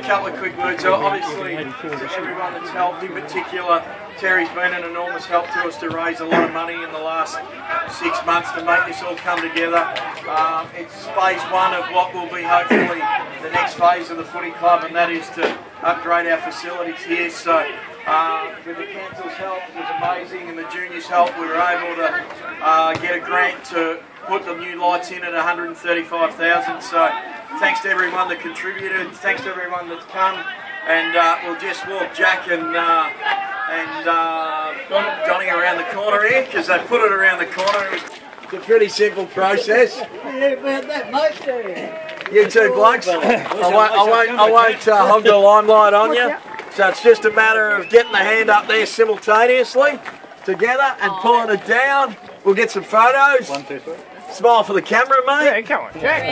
couple of quick words. So obviously, to everyone that's helped, in particular, Terry's been an enormous help to us to raise a lot of money in the last six months to make this all come together. Um, it's phase one of what will be hopefully the next phase of the footy club, and that is to upgrade our facilities here. So uh, with the council's help, it was amazing, and the juniors' help, we were able to uh, get a grant to put the new lights in at 135,000. So thanks to everyone that contributed, thanks to everyone that's come, and uh, we'll just walk Jack and uh, and uh, Donny around the corner here because they put it around the corner. It's a pretty simple process. You two blokes, I won't, I won't, I won't uh, hog the limelight on you. So it's just a matter of getting the hand up there simultaneously together and pulling it down. We'll get some photos. One, two, three. Smile for the camera, mate. Yeah, come on, Jack.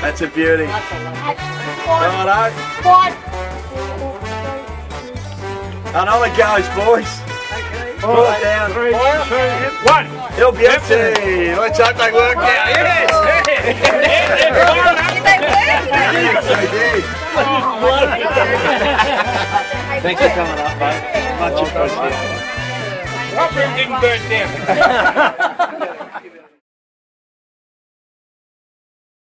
That's a beauty. Righto. And on it goes, boys. Pull it down. Three, two, one. It'll be empty. Let's hope they work out. Yes. Yes, they did. Oh, Thanks for coming up, mate. Much appreciated. Our room didn't burn down.